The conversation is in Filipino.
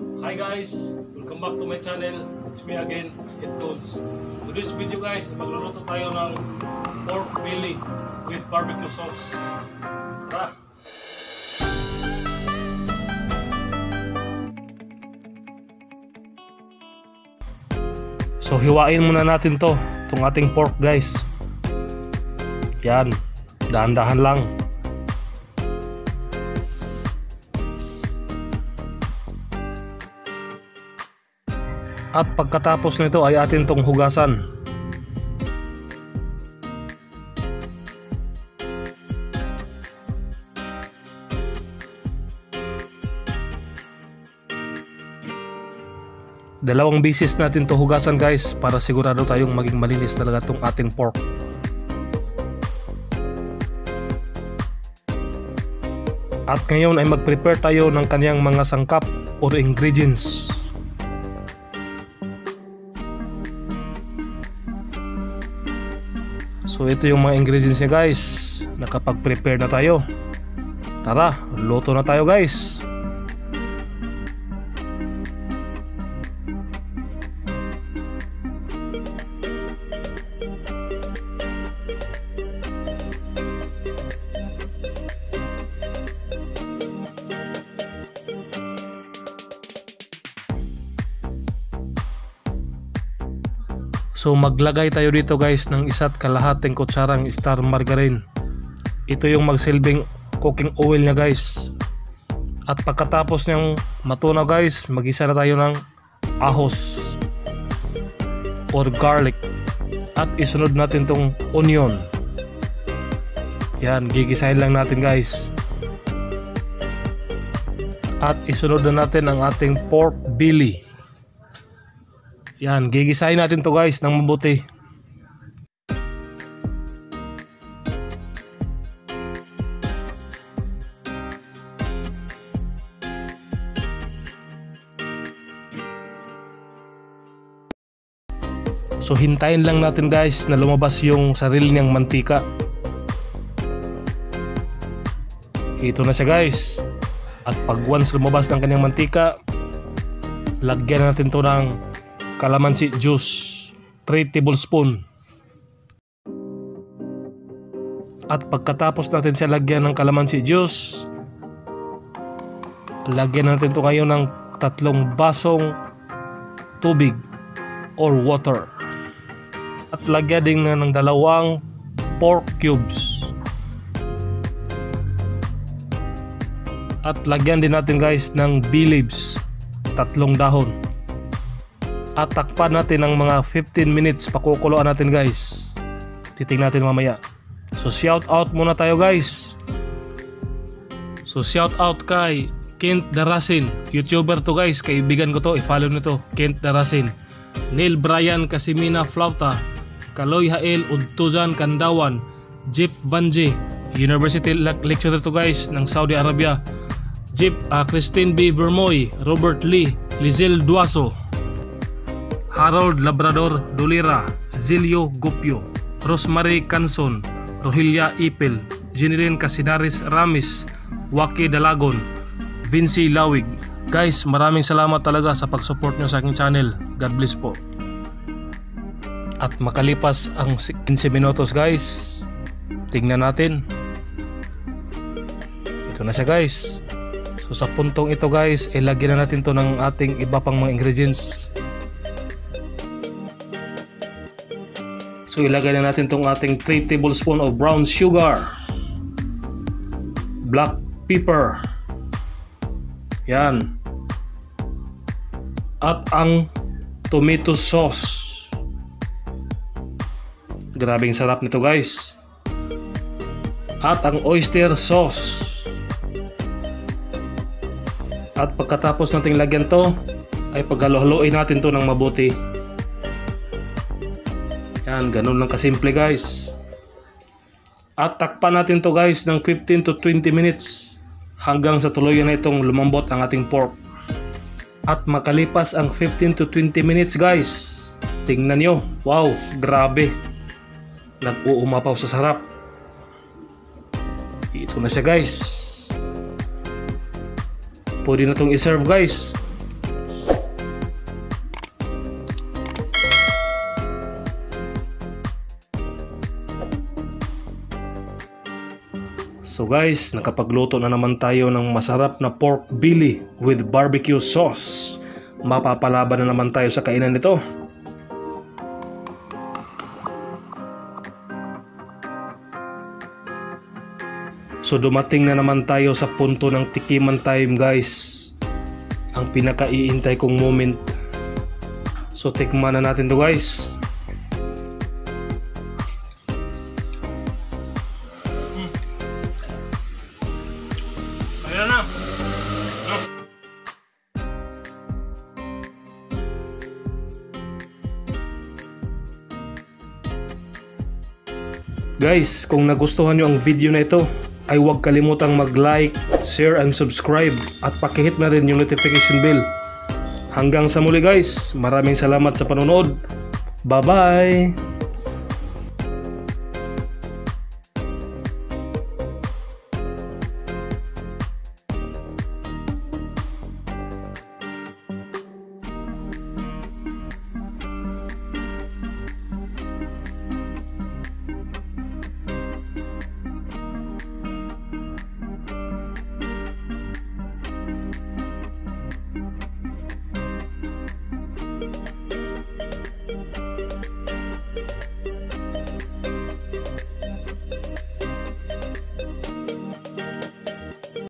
Hi guys! Welcome back to my channel. It's me again, It Codes. To this video guys, magluluto tayo ng pork belly with barbecue sauce. Tara! So hiwain muna natin to, itong ating pork guys. Yan, dahan-dahan lang. At pagkatapos nito ay atin tong hugasan. Dalawang bisis natin to hugasan guys para sigurado tayong maging malinis talaga tong ating pork. At ngayon ay mag-prepare tayo ng kanyang mga sangkap or ingredients. So ito yung mga ingredients niya guys. Nakapag-prepare na tayo. Tara, luto na tayo guys. So maglagay tayo dito guys ng isa't kalahating kutsarang star margarine. Ito yung magsilbing cooking oil niya guys. At pagkatapos niyang matunaw guys, magisa na tayo ng ahos or garlic. At isunod natin tong onion. Yan, gigisahin lang natin guys. At isunod na natin ang ating pork belly. Yan, gigisahin natin to guys ng mabuti. So hintayin lang natin guys na lumabas yung sarili niyang mantika. Ito na siya guys. At pag once lumabas ng kanyang mantika, lagyan natin to ng calamansi juice 3 tablespoon. At pagkatapos natin siya lagyan ng calamansi juice lagyan natin to ngayon ng tatlong basong tubig or water. At lagyan din na ng dalawang pork cubes. At lagyan din natin guys ng bay leaves tatlong dahon at takpan natin ng mga 15 minutes. Pakukuluan natin guys. Titing natin mamaya. So shout out muna tayo guys. So shout out kay Kent Darasin. Youtuber to guys. Kaibigan ko to. I-follow nito. Kent Darasin. Neil Bryan Casimina Flauta. Kaloy Hael Udtuzan Kandawan. Jeff Vanje University lecturer to guys ng Saudi Arabia. Jeep uh, Christine B. Bermoy, Robert Lee, Lizel Duaso, Harold Labrador Dolira, Zilio Gopio, Rosemary Canson, Rohilia Ipil, Jeneline Casinaris Ramis, Waki Dalagon, Vinci Lawig. Guys, maraming salamat talaga sa pag-support nyo sa aking channel. God bless po. At makalipas ang 15 minutos guys, tingnan natin. Ito na siya guys. So sa puntong ito guys, ilagyan na natin to ng ating iba pang mga ingredients. So ilagay na natin tong ating 3 tablespoon of brown sugar. Black pepper. Yan. At ang tomato sauce. Grabing sarap nito guys. At ang oyster sauce. At pagkatapos nating lagyan to, ay paghalo-haloin natin to ng mabuti. Yan, ganun lang kasimple guys. At takpan natin to guys ng 15 to 20 minutes hanggang sa tuluyan na itong lumambot ang ating pork. At makalipas ang 15 to 20 minutes guys, tingnan nyo, wow, grabe. Nag-uumapaw sa sarap. Ito na siya guys. Pwede na itong iserve guys. So guys, nakapagluto na naman tayo ng masarap na pork belly with barbecue sauce. Mapapalaban na naman tayo sa kainan nito. So dumating na naman tayo sa punto ng tikiman time guys. Ang pinakaiintay kong moment. So tikman na natin to guys. Ayan na. Guys, kung nagustuhan nyo ang video na ito, ay huwag kalimutang mag-like, share, and subscribe at pakihit na rin yung notification bell. Hanggang sa muli guys, maraming salamat sa panonood. Bye-bye!